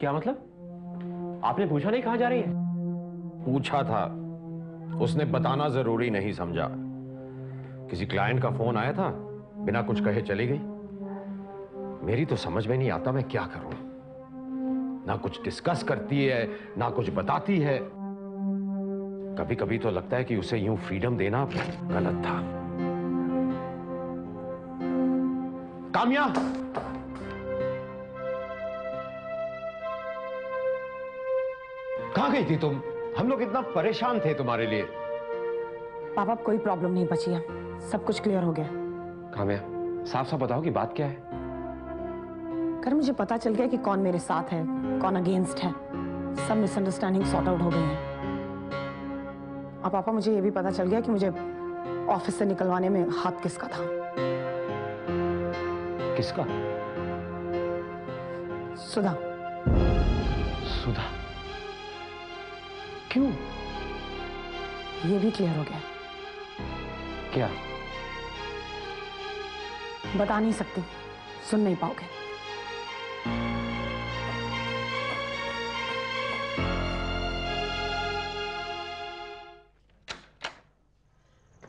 क्या मतलब? आपने पूछा नहीं कहा जा रही है? पूछा था। उसने बताना ज़रूरी नहीं समझा। किसी क्लाइंट का फ़ोन आया था, बिना कुछ कहे चली गई। मेरी तो समझ में नहीं आता मैं क्या करूँ। ना कुछ डिस्कस करती है, ना कुछ बताती है। कभी कभी तो लगता है कि उसे यूँ फ्रीडम देना गलत था। कामया! कहाँ गई थी तुम? हम लोग इतना परेशान थे तुम्हारे लिए। पापा कोई प्रॉब्लम नहीं बची है सब कुछ क्लियर हो गया। काम्या साफ़ साफ़ बताओ कि बात क्या है? कर मुझे पता चल गया कि कौन मेरे साथ है कौन अगेंस्ट है। सब मिसअंडरस्टैंडिंग सॉर्ट आउट हो गई है। अब पापा मुझे ये भी पता चल गया कि मुझे ऑफ़िस से निकलवाने में हाथ किसका था। किसका? सुधा। सुधा? क्यों? ये भी क्लियर हो गया। क्या? बता नहीं सकती। सुन नहीं पाओगे।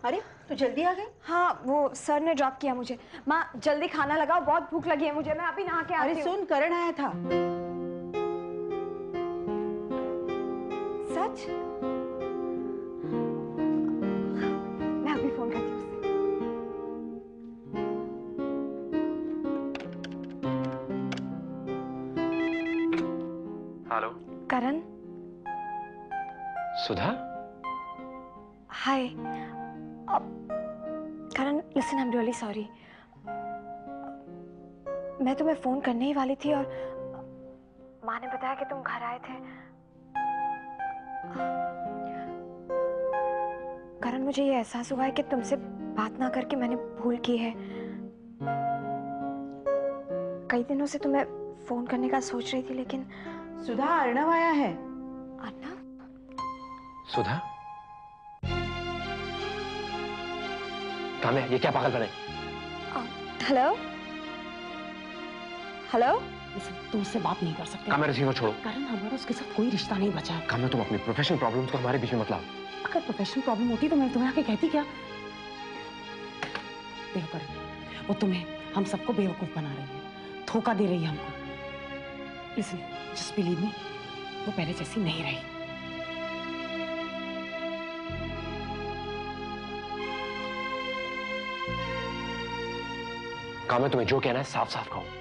अरे तो जल्दी आ गई? हाँ वो सर ने ड्रॉप किया मुझे। माँ जल्दी खाना लगाओ बहुत भूख लगी है मुझे। मैं अभी नहा के अरे आती हूँ। सुन करण आया था। सच मैं अभी फ़ोन करती हूँ hello Karan Sudha hi Karan listen I am really sorry मैं तुम्हें फ़ोन करने ही वाली थी और माँ ने बताया कि तुम घर आए थे। करण मुझे ये एहसास हुआ है कि तुमसे बात ना करके मैंने भूल की है। कई दिनों से तुम्हें फ़ोन करने का सोच रही थी लेकिन सुधा अर्णव आया है। अर्नव सुधा? ये क्या पागल बने हेलो? हेलो? तुम उससे बात नहीं कर सकते। काम्या रिसीवर छोड़ो। कारण हमारा उसके साथ कोई रिश्ता नहीं बचा। है काम्या तुम अपनी प्रोफेशनल प्रॉब्लम्स को हमारे बीच में मत लाओ। अगर प्रोफेशनल प्रॉब्लम होती तो मैं तुम्हें आके कहती क्या? देखो करण वो तुम्हें हम सबको बेवकूफ़ बना रही है। धोखा दे रही है हमको। लिसन जस्ट बिलीव मी वो पहले जैसी नहीं रही। काम्या तुम्हें जो कहना है साफ़ साफ़ कहो।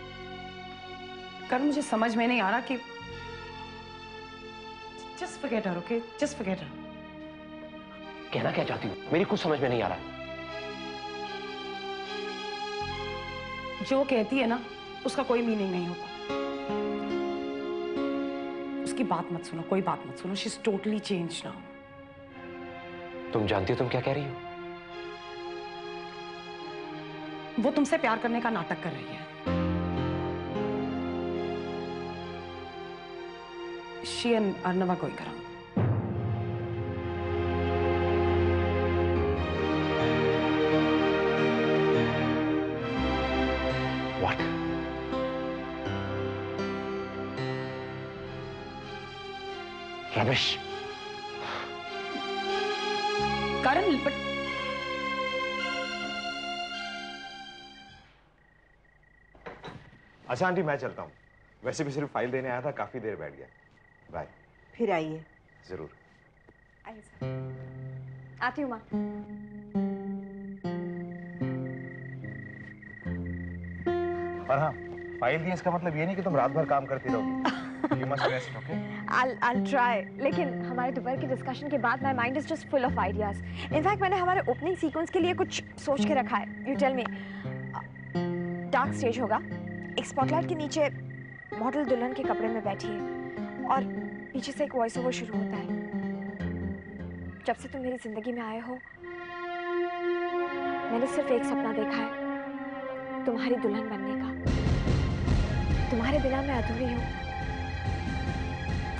करण मुझे समझ में नहीं आ रहा कि just forget her okay just forget her कहना क्या चाहती हूँ? मेरी कुछ समझ में नहीं आ रहा जो कहती है ना उसका कोई मीनिंग नहीं होता। उसकी बात मत सुनो कोई बात मत सुनो। She is totally change now तुम जानती हो तुम क्या कह रही हो? वो तुमसे प्यार करने का नाटक कर रही है। शी एंड अर्नवा कोई करा व्हाट रमेश करण बट अच्छा आंटी मैं चलता हूँ वैसे भी सिर्फ़ फ़ाइल देने आया था काफ़ी देर बैठ गया। बाय फिर आइए ज़रूर आइए सर आती हूँ माँ और हाँ फ़ाइल दी इसका मतलब ये नहीं कि तुम रात भर काम करती रहोगी यू मस्ट रेस्ट ओके. लेकिन हमारे दोपहर के डिस्कशन के बाद is just full of ideas. In fact मैंने हमारे ओपनिंग सीक्वेंस के लिए कुछ सोच के रखा है. You tell me. Dark stage होगा. एक स्पॉटलाइट के नीचे मॉडल दुल्हन के कपड़े में बैठी है और पीछे से एक वॉइस ओवर शुरू होता है. जब से तुम मेरी ज़िंदगी में आए हो मैंने सिर्फ़ एक सपना देखा है तुम्हारी दुल्हन बनने का। तुम्हारे बिना मैं अधूरी हूँ।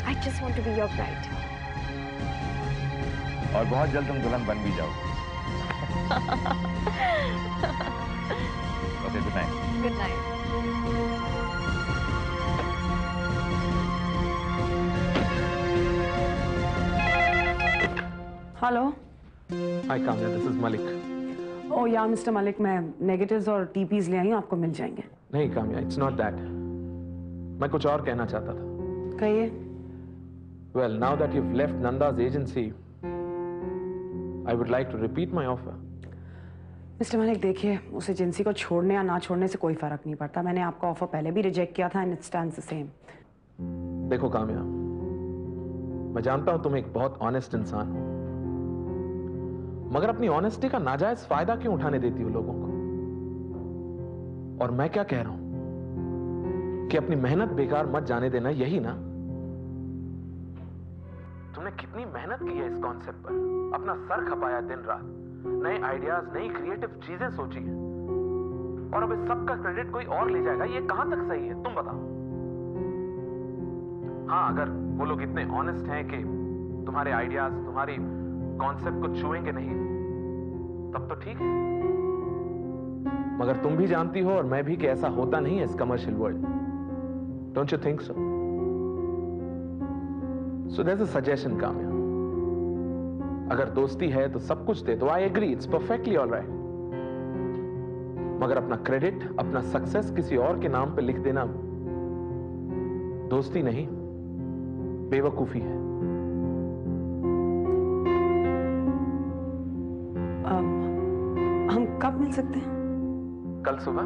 I just want to be your bright और बहुत जल्द तुम दुल्हन बन भी जाओ okay good night Good night. Hello Hi Kamya, this is Malik. Oh yeah mister Malik मैं नेगेटिव्स और टीपीज ले आई हूँ आपको मिल जाएँगे नहीं काम्या, it's not that. मैं कुछ और कहना चाहता था. कहिए Well, now that you've left Nanda's agency, I would like to repeat my offer. Mister Malik देखिए उस एजेंसी को छोड़ने या ना छोड़ने से कोई फ़र्क नहीं पड़ता मैंने आपका ऑफ़र पहले भी रिजेक्ट किया था and it stands the same देखो काम्या, मैं जानता हूँ तुम एक बहुत ऑनेस्ट इंसान हो मगर अपनी ऑनेस्टी का नाजायज फ़ायदा क्यों उठाने देती हो लोगों को? और मैं क्या कह रहा हूँ? कि अपनी मेहनत बेकार मत जाने देना यही ना? तुमने कितनी मेहनत की है इस कॉन्सेप्ट पर? अपना सर खपाया दिन रात। नए आइडियाज़ नई क्रिएटिव चीज़ें सोची हैं। और अब इस सब का क्रेडिट कोई और ले जाएगा? ये कहाँ तक सही है? तुम बताओ। हाँ अगर वो लोग इतने ऑनेस्ट हैं कि तुम्हारे आइडियाज़ तुम्हारी कॉन्सेप्ट को छुएँगे नहीं। तब तो ठीक है। मगर तुम भी जानती हो और मैं भी कि ऐसा होता नहीं है इस commercial world don't you think so so a suggestion Kamya अगर दोस्ती है तो सब कुछ दे तो I agree it's perfectly all right मगर अपना क्रेडिट अपना सक्सेस किसी और के नाम पे लिख देना दोस्ती नहीं, बेवकूफ़ी है। मिल सकते हैं। कल सुबह?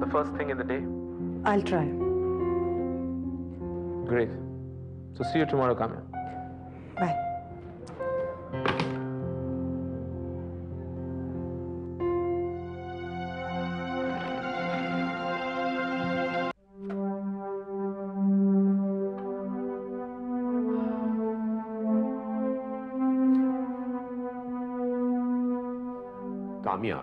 The first thing in the day I try great so see you tomorrow Kamya Kamya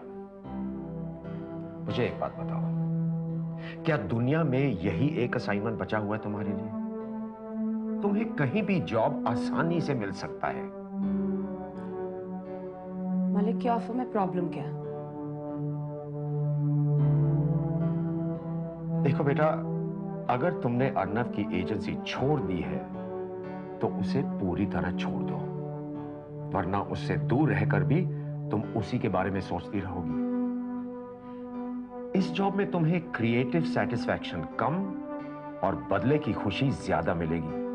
मुझे एक बात बताओ। क्या दुनिया में यही एक असाइनमेंट बचा हुआ है तुम्हारे लिए? तुम्हें कहीं भी जॉब आसानी से मिल सकता है। मलिक के ऑफ़र में प्रॉब्लम क्या है? देखो बेटा अगर तुमने अर्नब की एजेंसी छोड़ दी है तो उसे पूरी तरह छोड़ दो वरना उससे दूर रहकर भी तुम उसी के बारे में सोचती रहोगी। इस जॉब में तुम्हें क्रिएटिव सेटिस्फैक्शन कम और बदले की खुशी ज़्यादा मिलेगी।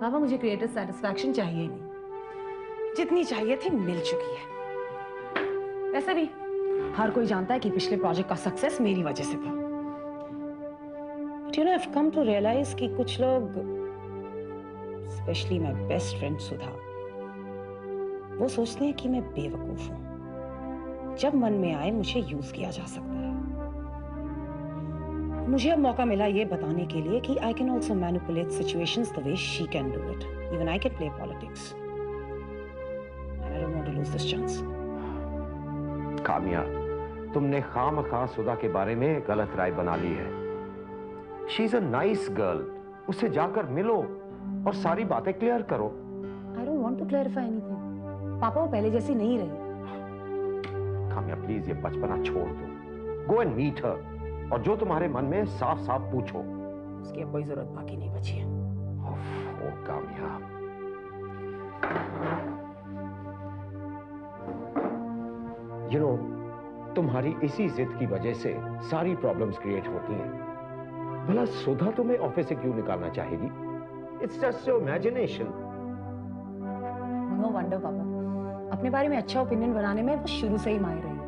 पापा मुझे क्रिएटिव सेटिस्फैक्शन चाहिए नहीं। जितनी चाहिए थी, मिल चुकी है। वैसे भी, हर कोई जानता है कि पिछले प्रोजेक्ट का सक्सेस मेरी वजह से था। You know I come to realize कि कुछ लोग specially my best friend Sudha वो सोचते हैं कि मैं बेवकूफ़ हूँ। जब मन में आए मुझे यूज़ किया जा सकता है। मुझे अब मौका मिला ये बताने के लिए कि I can also manipulate situations the way she can do it even I can play politics I don't want to lose this chance Kamya तुमने खाम खा सुधा के बारे में गलत राय बना ली है। She is a nice girl उससे जाकर मिलो और सारी बातें क्लियर करो। I don't want to clarify anything पापा वो पहले जैसी नहीं रही। कामिया प्लीज़ ये बचपना छोड़ दो। गो एंड मीट हर और जो तुम्हारे मन में साफ़ साफ़ पूछो। उसकी अब कोई ज़रूरत बाकी नहीं बची है। ओ कामिया। यू नो तुम्हारी इसी जिद की वजह से सारी प्रॉब्लम्स क्रिएट होती हैं। भला सुधा तुम्हें ऑफ़िस से क्यों निकालना चाहेगी? It's just your imagination no wonder पापा। अपने बारे में अच्छा ओपिनियन बनाने में वो शुरू से ही माहिर रही है।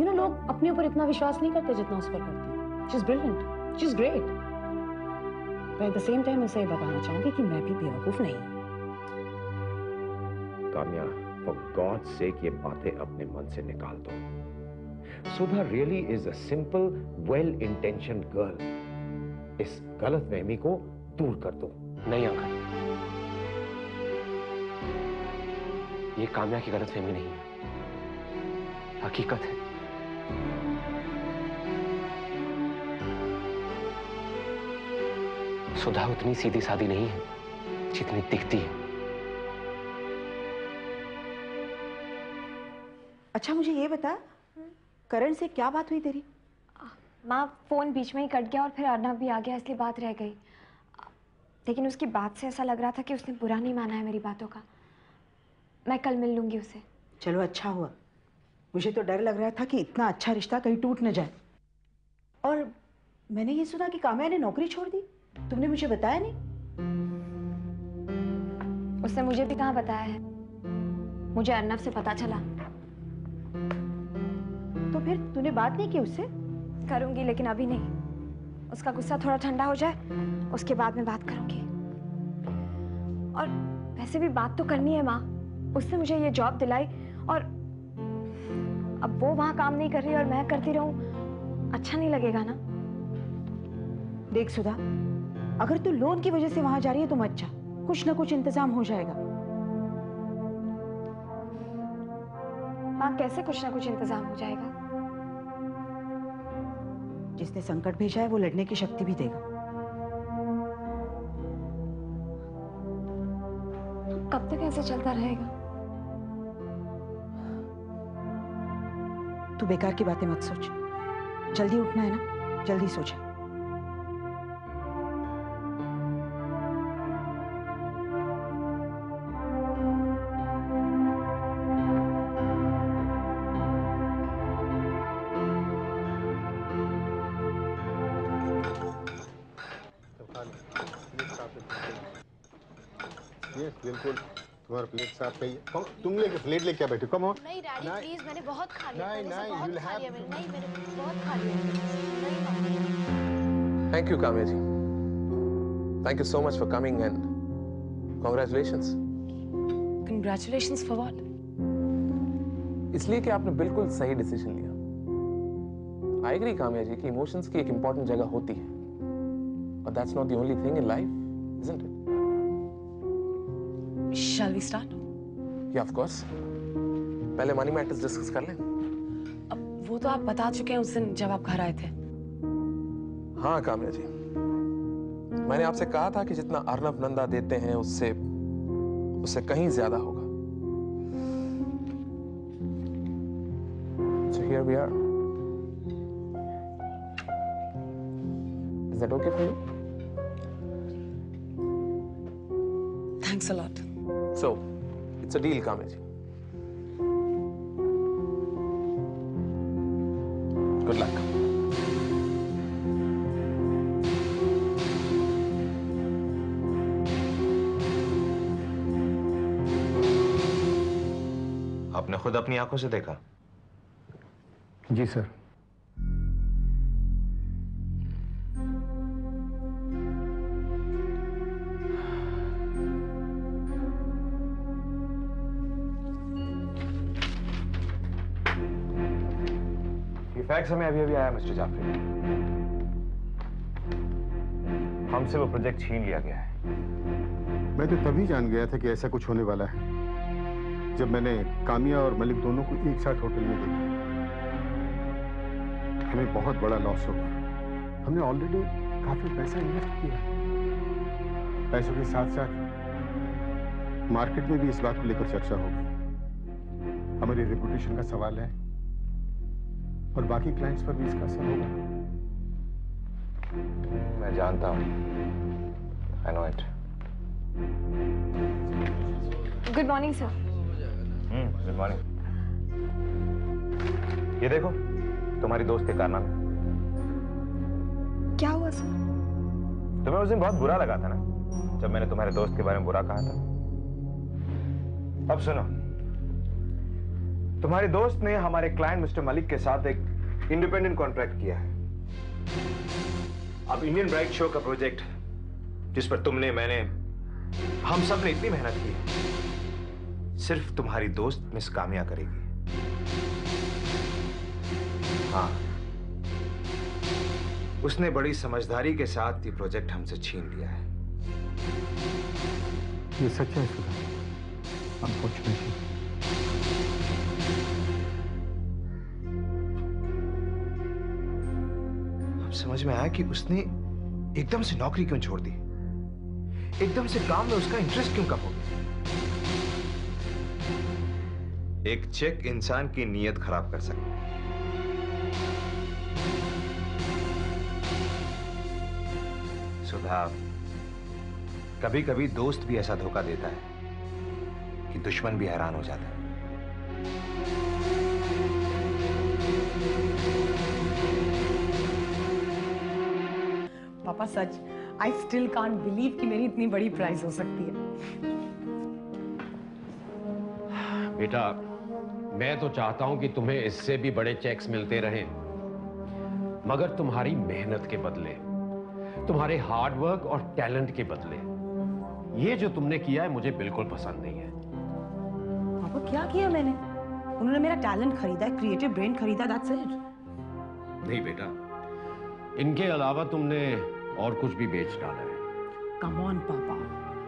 यू नो लोग अपने ऊपर इतना विश्वास नहीं करते जितना उस पर करते हैं। She is brilliant she is great मैं एट द सेम टाइम उसे बताना चाहूँगी कि मैं भी बेवकूफ़ नहीं। काम्या फॉर गॉड सेक ये बातें अपने मन से निकाल दो। Sudha really is a simple well intention girl इस गलत फहमी को दूर कर दो। नहीं अंकल। ये काम्या की गलत फहमी नहीं है। हकीकत है। सुधा उतनी सीधी सादी नहीं है जितनी दिखती है। अच्छा मुझे ये बता करण से क्या बात हुई तेरी? माँ फ़ोन बीच में ही कट गया और फिर अर्नब भी आ गया इसलिए बात रह गई। लेकिन उसकी बात से ऐसा लग रहा था कि उसने बुरा नहीं माना है मेरी बातों का। मैं कल मिल लूँगी उसे। चलो अच्छा हुआ। मुझे तो डर लग रहा था कि इतना अच्छा रिश्ता कहीं टूट न जाए। और मैंने ये सुना कि काम्या ने नौकरी छोड़ दी। तुमने मुझे बताया नहीं? उसने मुझे भी कहाँ बताया है? मुझे अर्नब से पता चला। तो फिर तूने बात नहीं की उससे? करूँगी लेकिन अभी नहीं। उसका गुस्सा थोड़ा ठंडा हो जाए उसके बाद में बात करूँगी। और वैसे भी बात तो करनी है माँ। उसने मुझे ये जॉब दिलाई और अब वो वहाँ काम नहीं कर रही और मैं करती रहूँ अच्छा नहीं लगेगा ना? देख सुधा अगर तू लोन की वजह से वहाँ जा रही है तो मत जा। कुछ ना कुछ इंतज़ाम हो जाएगा। माँ कैसे कुछ ना कुछ इंतज़ाम हो जाएगा? जिसने संकट भेजा है वो लड़ने की शक्ति भी देगा। कब तक ऐसे चलता रहेगा? तू बेकार की बातें मत सोच। जल्दी उठना है ना? जल्दी सोच बिल्कुल। तुम्हारा प्लेट साफ़ है। कम तुम लेके प्लेट लेके क्या बैठे कम नहीं डैडी नहीं। प्लीज़ मैंने बहुत खा लिया। नहीं, मैंने नहीं, लिया to- मैंने। नहीं मैंने बहुत खा लिया। Thank you Kamya ji thank you so much for coming and congratulations congratulation for what इसलिए कि आपने बिल्कुल सही डिसीज़न लिया। आई एग्री काम्या जी कि इमोशंस की एक इंपॉर्टेंट जगह होती है। और that's not the only thing in life isn't it shall we start या ऑफ़ कोर्स पहले मनी मैटर्स डिस्कस कर लें। अब वो तो आप बता चुके हैं उस दिन जब आप घर आए थे। हाँ काम्या जी। मैंने आपसे कहा था कि जितना अर्नब नंदा देते हैं उससे उससे कहीं ज़्यादा होगा। So here we are. Is that okay for you? Thanks a lot So, it's a deal, Kamya. Good luck. आपने खुद अपनी आँखों से देखा जी सर ये फैक्स हमें अभी अभी आया मिस्टर जाफरी। हमसे वो प्रोजेक्ट छीन लिया गया है। मैं तो तभी जान गया था कि ऐसा कुछ होने वाला है, जब मैंने कामिया और मलिक दोनों को एक साथ होटल में देखा। हमें बहुत बड़ा लॉस होगा हमने ऑलरेडी काफ़ी पैसा इन्वेस्ट किया। पैसों के साथ साथ मार्केट में भी इस बात को लेकर चर्चा होगी हमारी रेपुटेशन का सवाल है। और बाकी क्लाइंट्स पर भी इसका असर होगा। मैं जानता हूँ। I know it good morning sir good morning ये देखो तुम्हारी दोस्त के कारनामे। क्या हुआ सर तुम्हें उस दिन बहुत बुरा लगा था ना जब मैंने तुम्हारे दोस्त के बारे में बुरा कहा था। अब सुनो। तुम्हारे दोस्त ने हमारे क्लाइंट मिस्टर मलिक के साथ एक इंडिपेंडेंट कॉन्ट्रैक्ट किया है। अब इंडियन ब्राइट शो का प्रोजेक्ट जिस पर तुमने मैंने हम सबने इतनी मेहनत की है। सिर्फ़ तुम्हारी दोस्त मिस कामिया करेगी। हाँ। उसने बड़ी समझदारी के साथ ये प्रोजेक्ट हमसे छीन लिया है। ये सच है सुधा अनफॉर्चुनेटली। समझ में आया कि उसने एकदम से नौकरी क्यों छोड़ दी? एकदम से काम में उसका इंटरेस्ट क्यों कम हो गया? एक चेक इंसान की नीयत खराब कर सकता है सुधा कभी कभी दोस्त भी ऐसा धोखा देता है कि दुश्मन भी हैरान हो जाता है। पापा सच आई स्टिल कांट बिलीव कि मेरी इतनी बड़ी प्राइस हो सकती है। बेटा मैं तो चाहता हूँ कि तुम्हें इससे भी बड़े चेक्स मिलते रहें मगर तुम्हारी मेहनत के बदले तुम्हारे हार्ड वर्क और टैलेंट के बदले ये जो तुमने किया है मुझे बिल्कुल पसंद नहीं है। पापा क्या किया मैंने? उन्होंने मेरा टैलेंट खरीदा है क्रिएटिव ब्रेन खरीदा दैट्स इट नहीं बेटा इनके अलावा तुमने और कुछ भी बेच डाला है। कम ऑन पापा।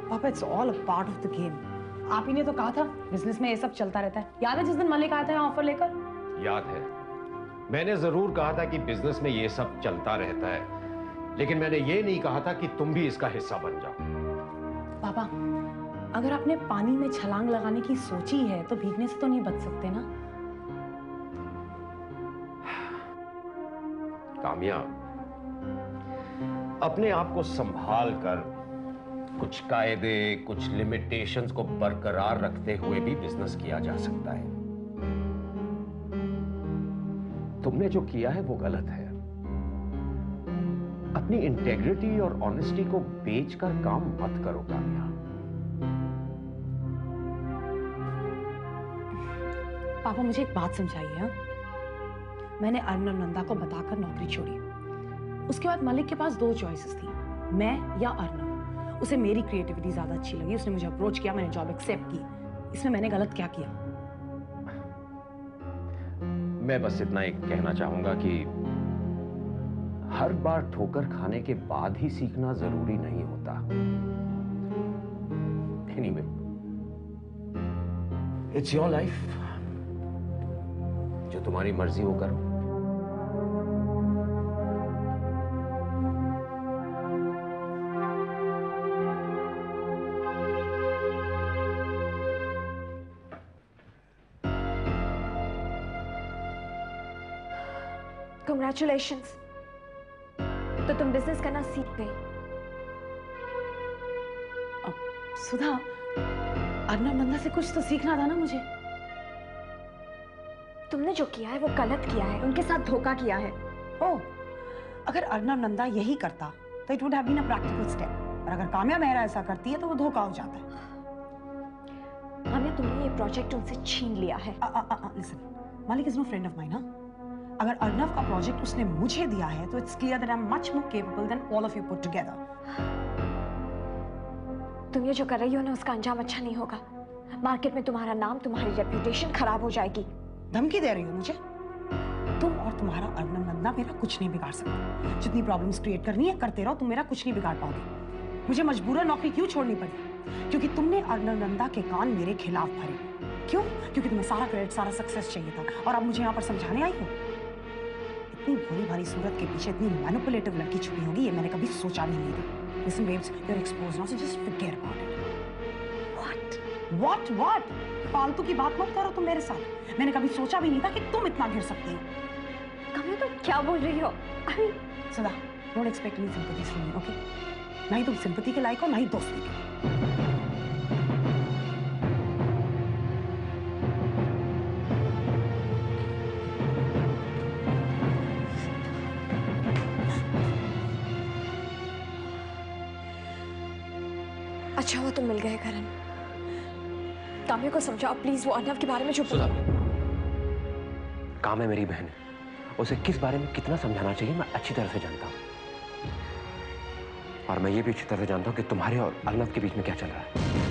पापा it's all a part of the game आप ही ने तो कहा था बिज़नेस में ये सब चलता रहता है। याद है जिस दिन मलिक आया था ऑफ़र लेकर? याद है। मैंने ज़रूर कहा था कि बिज़नेस में ये सब चलता रहता है। लेकिन मैंने ये नहीं कहा था कि तुम भी इसका हिस्सा बन जाओ। पापा अगर आपने पानी में छलांग लगाने की सोची है तो भीगने से तो नहीं बच सकते ना? कामयाब अपने आप को संभाल कर कुछ कायदे, कुछ लिमिटेशंस को बरकरार रखते हुए भी बिज़नेस किया जा सकता है। तुमने जो किया है वो गलत है। अपनी इंटेग्रिटी और ऑनेस्टी को बेचकर काम मत करो कामयाब पापा, मुझे एक बात समझाइए हाँ? मैंने अर्नब नंदा को बताकर नौकरी छोड़ी। उसके बाद मलिक के पास दो चॉइसेस थी। मैं या अर्नब। उसे मेरी क्रिएटिविटी ज़्यादा अच्छी लगी, उसने मुझे अप्रोच किया, मैंने जॉब एक्सेप्ट की। इसमें मैंने गलत क्या किया? मैं बस इतना एक कहना चाहूँगा कि हर बार ठोकर खाने के बाद ही सीखना ज़रूरी नहीं होता। एनीवे इट्स योर लाइफ जो तुम्हारी मर्ज़ी वो करो। कंग्रेचुलेशंस तो तुम बिज़नेस करना सीख गई। अब सुधा अर्नब नंदा से कुछ तो सीखना था ना मुझे। तुमने जो किया है वो गलत किया है। उनके साथ धोखा किया है। ओ अगर अर्नब नंदा यही करता तो it would have been a practical step और अगर कामया मेहरा ऐसा करती है तो वो धोखा हो जाता है। हमें तुमने ये प्रोजेक्ट उनसे छीन लिया है। Listen Malik is no friend of mine हाँ? अगर अर्नव का प्रोजेक्ट उसने मुझे दिया है तो it's clear that I am much more capable than all of you put together तुम ये जो कर रही हो ना उसका अंजाम अच्छा नहीं होगा। मार्केट में तुम्हारा नाम तुम्हारी रेपुटेशन खराब हो जाएगी। धमकी दे रही हो मुझे? तुम और तुम्हारा अर्नब नंदा मेरा कुछ नहीं बिगाड़ सकते। जितनी प्रॉब्लम्स क्रिएट करनी है करते रहो तुम मेरा कुछ नहीं बिगाड़ पाओगे। मुझे मजबूरन नौकरी क्यों छोड़नी पड़ी? क्योंकि तुमने अर्नब नंदा के कान मेरे खिलाफ भरे। क्यों? क्योंकि तुम्हें सारा क्रेडिट सारा सक्सेस चाहिए था। और अब मुझे यहाँ पर समझाने आई हो? इतनी भोली भारी सूरत के पीछे इतनी मैनिपुलेटिव लड़की छुपी होगी ये मैंने कभी सोचा भी नहीं था। Listen babes you are exposed now so just forget about it what what what फालतू की बात मत करो तुम मेरे साथ। मैंने कभी सोचा भी नहीं था कि तुम इतना गिर सकती हो। कभी तुम क्या बोल रही हो? अभी Sada don't expect any sympathy from me okay ना ही तुम सिंपैथी के लायक हो ना ही दोस्ती के। अच्छा हुआ तुम मिल गए, करण। कामे को समझाओ, प्लीज़, वो अनव के बारे में चुप सुधा, कामे मेरी बहन। है उसे किस बारे में कितना समझाना चाहिए, मैं अच्छी तरह से जानता हूँ। और मैं ये भी अच्छी तरह से जानता हूँ कि तुम्हारे और अर्नव के बीच में क्या चल रहा है।